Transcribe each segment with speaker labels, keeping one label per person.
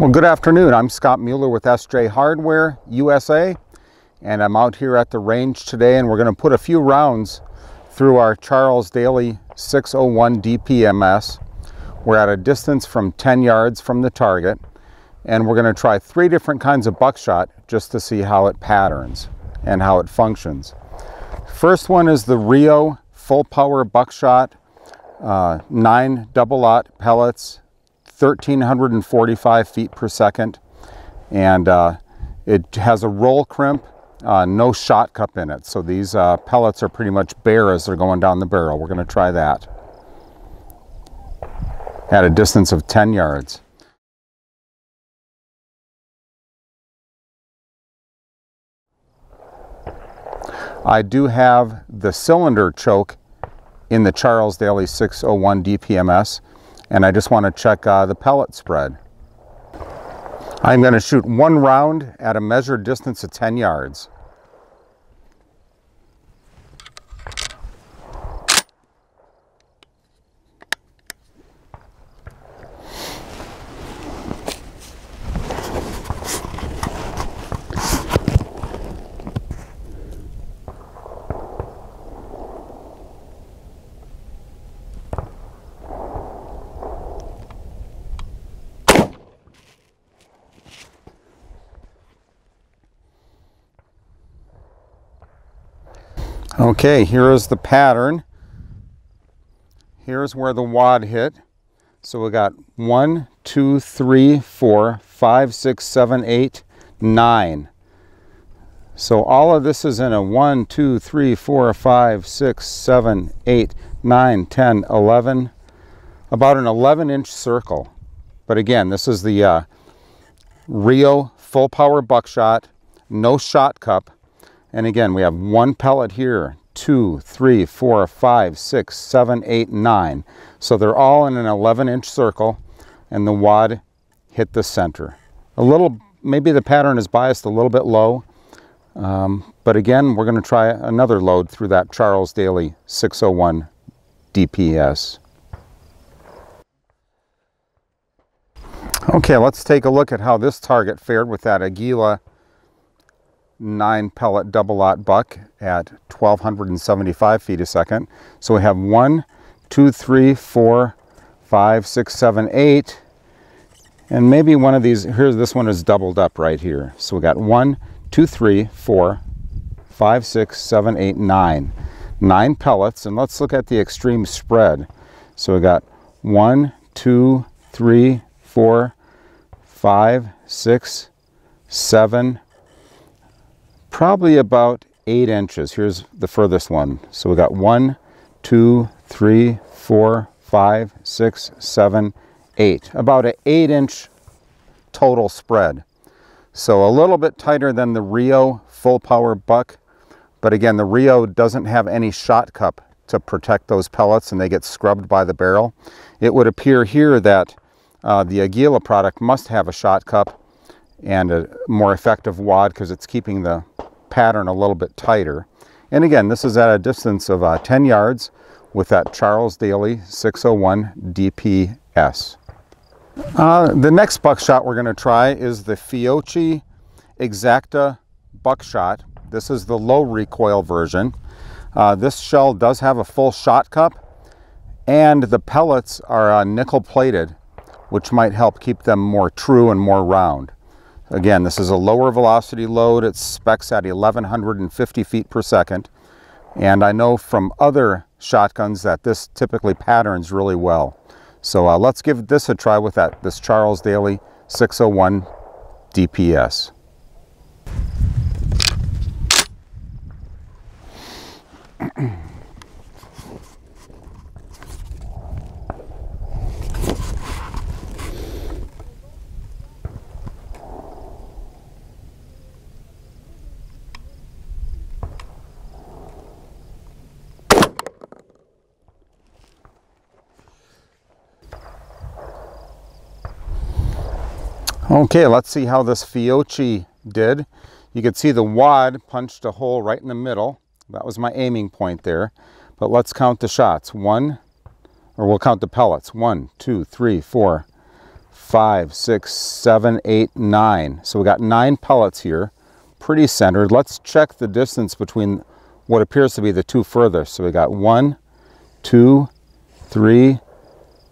Speaker 1: Well, good afternoon. I'm Scott Mueller with SJ Hardware USA, and I'm out here at the range today, and we're going to put a few rounds through our Charles Daly 601 DPMS. We're at a distance from 10 yards from the target, and we're going to try three different kinds of buckshot just to see how it patterns and how it functions. First one is the Rio full power buckshot, uh, nine double aught pellets, 1,345 feet per second. And uh, it has a roll crimp, uh, no shot cup in it. So these uh, pellets are pretty much bare as they're going down the barrel. We're going to try that at a distance of 10 yards. I do have the cylinder choke in the Charles Daly 601 DPMS and I just want to check uh, the pellet spread. I'm going to shoot one round at a measured distance of 10 yards. Okay, here is the pattern. Here's where the wad hit. So we got one, two, three, four, five, six, seven, eight, nine. So all of this is in a one, two, three, four, five, six, seven, eight, nine, ten, eleven, about an 11 inch circle. But again, this is the uh, Rio full power buckshot, no shot cup. And again, we have one pellet here, two, three, four, five, six, seven, eight, nine. So they're all in an 11 inch circle and the wad hit the center. A little, maybe the pattern is biased a little bit low, um, but again, we're gonna try another load through that Charles Daly 601 DPS. Okay, let's take a look at how this target fared with that Aguila nine pellet double aught buck at 1275 feet a second. So we have one, two, three, four, five, six, seven, eight, and maybe one of these, here's this one is doubled up right here. So we got one, two, three, four, five, six, seven, eight, nine. Nine pellets, and let's look at the extreme spread. So we got one, two, three, four, five, six, seven, probably about eight inches. Here's the furthest one. So we got one, two, three, four, five, six, seven, eight. About an eight inch total spread. So a little bit tighter than the Rio full power buck. But again, the Rio doesn't have any shot cup to protect those pellets and they get scrubbed by the barrel. It would appear here that uh, the Aguila product must have a shot cup and a more effective wad because it's keeping the pattern a little bit tighter. And again, this is at a distance of uh, 10 yards with that Charles Daly 601 DPS. Uh, the next buckshot we're going to try is the Fiocchi Exacta buckshot. This is the low recoil version. Uh, this shell does have a full shot cup and the pellets are uh, nickel plated which might help keep them more true and more round. Again, this is a lower velocity load. It specs at 1150 feet per second. And I know from other shotguns that this typically patterns really well. So uh, let's give this a try with that this Charles Daly 601 DPS. Okay, let's see how this Fiocchi did. You can see the wad punched a hole right in the middle. That was my aiming point there. But let's count the shots. One, or we'll count the pellets. One, two, three, four, five, six, seven, eight, nine. So we got nine pellets here, pretty centered. Let's check the distance between what appears to be the two furthest. So we got one, two, three,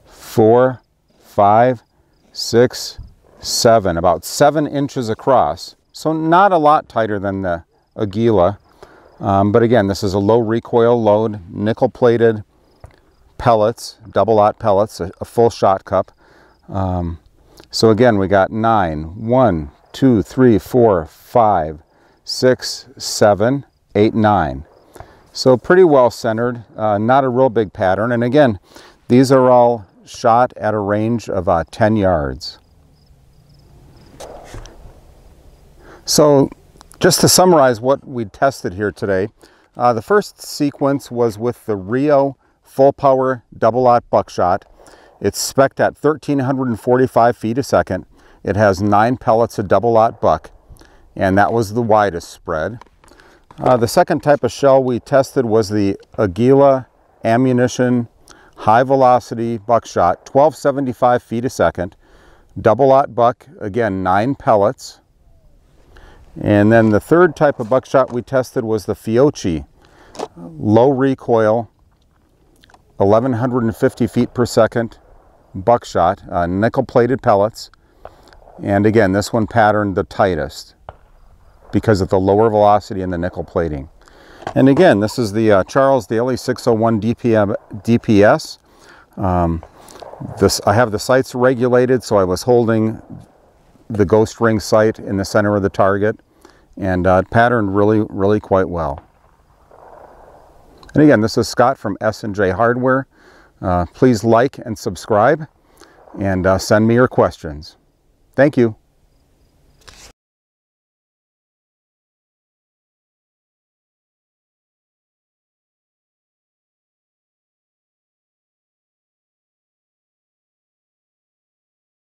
Speaker 1: four, five, six, seven, about seven inches across. So not a lot tighter than the Aguila. Um, but again, this is a low recoil load, nickel plated pellets, double aught pellets, a, a full shot cup. Um, so again, we got nine, one, two, three, four, five, six, seven, eight, nine. So pretty well centered, uh, not a real big pattern. And again, these are all shot at a range of uh, 10 yards. So just to summarize what we tested here today, uh, the first sequence was with the Rio full power double aught buckshot. It's spec'd at 1345 feet a second. It has nine pellets of double aught buck, and that was the widest spread. Uh, the second type of shell we tested was the Aguila ammunition high velocity buckshot, 1275 feet a second, double aught buck, again, nine pellets. And then the third type of buckshot we tested was the Fiocchi, low recoil, 1150 feet per second buckshot, uh, nickel plated pellets. And again, this one patterned the tightest because of the lower velocity and the nickel plating. And again, this is the uh, Charles Daly 601 DPM, DPS. Um, this, I have the sights regulated, so I was holding the ghost ring sight in the center of the target and uh, patterned really, really quite well. And again, this is Scott from S&J Hardware. Uh, please like and subscribe and uh, send me your questions. Thank you.